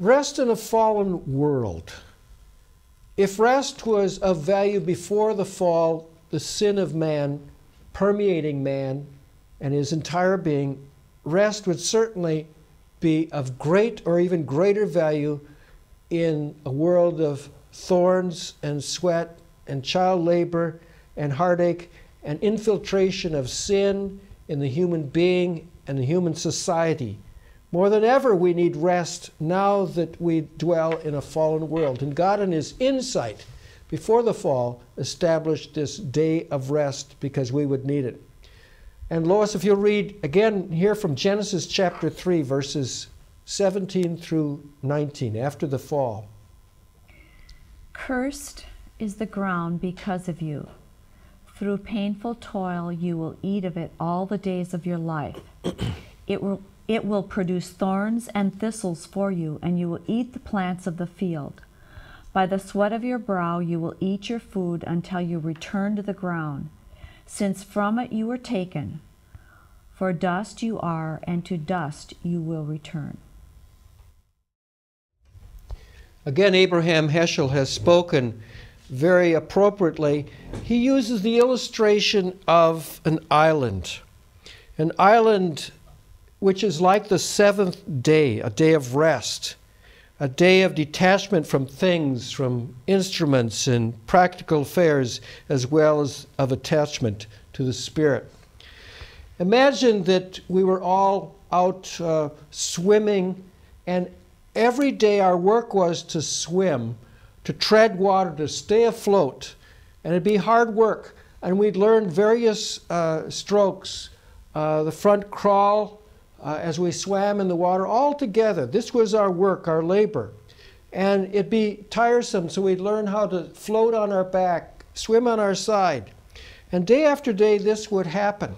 rest in a fallen world. If rest was of value before the fall, the sin of man permeating man and his entire being, rest would certainly be of great or even greater value in a world of thorns and sweat and child labor and heartache and infiltration of sin in the human being and the human society. More than ever, we need rest now that we dwell in a fallen world. And God, in His insight before the fall, established this day of rest because we would need it. And Lois, if you'll read again here from Genesis chapter 3, verses 17 through 19, after the fall. Cursed is the ground because of you. Through painful toil, you will eat of it all the days of your life. it will, it will produce thorns and thistles for you, and you will eat the plants of the field. By the sweat of your brow, you will eat your food until you return to the ground since from it you were taken. For dust you are, and to dust you will return. Again, Abraham Heschel has spoken very appropriately. He uses the illustration of an island. An island which is like the seventh day, a day of rest a day of detachment from things, from instruments and practical affairs, as well as of attachment to the Spirit. Imagine that we were all out uh, swimming, and every day our work was to swim, to tread water, to stay afloat. And it'd be hard work. And we'd learn various uh, strokes uh, the front crawl, uh, as we swam in the water all together. This was our work, our labor. And it'd be tiresome, so we'd learn how to float on our back, swim on our side. And day after day, this would happen.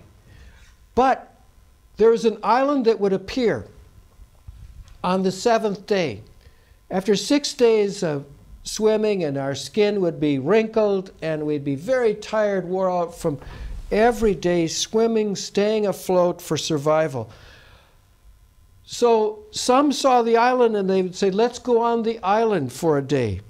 But there was an island that would appear on the seventh day. After six days of swimming, and our skin would be wrinkled, and we'd be very tired, wore out from every day swimming, staying afloat for survival. So some saw the island and they would say, Let's go on the island for a day.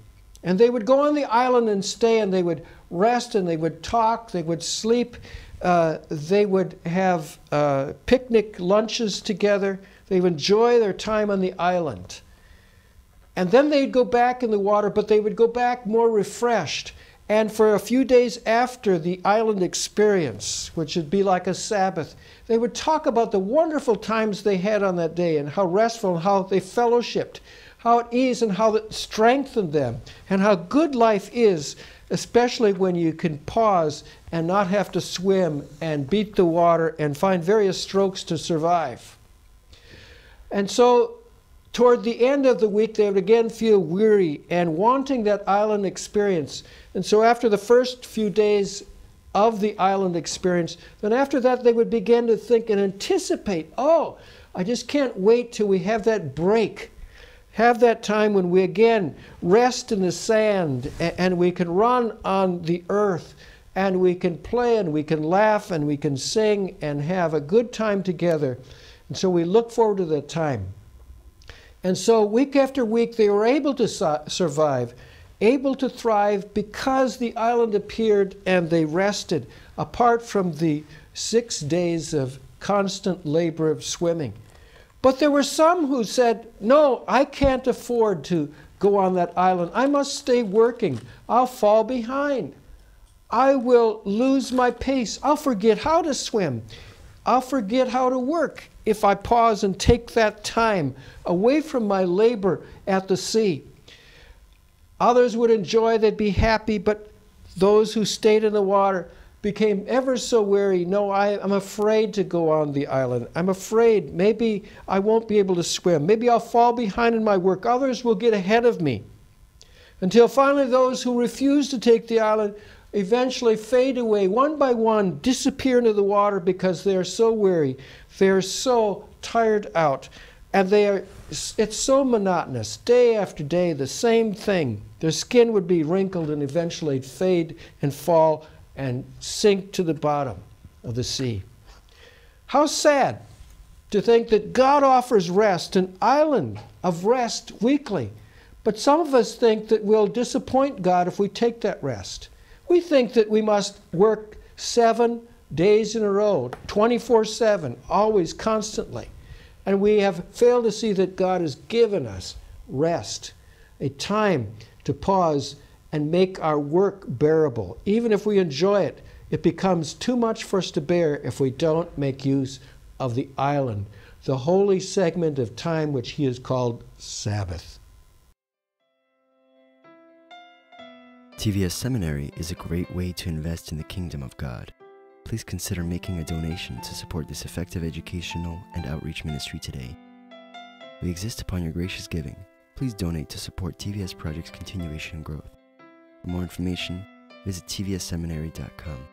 And they would go on the island and stay and they would rest and they would talk, they would sleep, uh, they would have uh, picnic lunches together, they would enjoy their time on the island. And then they'd go back in the water, but they would go back more refreshed. And for a few days after the island experience, which would be like a Sabbath, they would talk about the wonderful times they had on that day and how restful and how they fellowshipped, how it eased and how it strengthened them, and how good life is, especially when you can pause and not have to swim and beat the water and find various strokes to survive. And so, toward the end of the week, they would again feel weary and wanting that island experience. And so, after the first few days of the island experience, then after that they would begin to think and anticipate, oh, I just can't wait till we have that break. Have that time when we again rest in the sand and we can run on the earth and we can play and we can laugh and we can sing and have a good time together. And so we look forward to that time. And so week after week they were able to su- survive able to thrive because the island appeared and they rested, apart from the six days of constant labor of swimming. But there were some who said, No, I can't afford to go on that island. I must stay working. I'll fall behind. I will lose my pace. I'll forget how to swim. I'll forget how to work if I pause and take that time away from my labor at the sea. Others would enjoy, they'd be happy, but those who stayed in the water became ever so weary. No, I, am afraid to go on the island. I'm afraid maybe I won't be able to swim. Maybe I'll fall behind in my work. Others will get ahead of me. Until finally, those who refuse to take the island eventually fade away one by one, disappear into the water because they are so weary. They are so tired out. And they are, it's so monotonous, day after day, the same thing. Their skin would be wrinkled and eventually fade and fall and sink to the bottom of the sea. How sad to think that God offers rest, an island of rest weekly. But some of us think that we'll disappoint God if we take that rest. We think that we must work seven days in a row, 24 7, always, constantly. And we have failed to see that God has given us rest, a time to pause and make our work bearable. Even if we enjoy it, it becomes too much for us to bear if we don't make use of the island, the holy segment of time which he has called Sabbath. TVS Seminary is a great way to invest in the kingdom of God. Please consider making a donation to support this effective educational and outreach ministry today. We exist upon your gracious giving. Please donate to support TVS Project's continuation and growth. For more information, visit tvsseminary.com.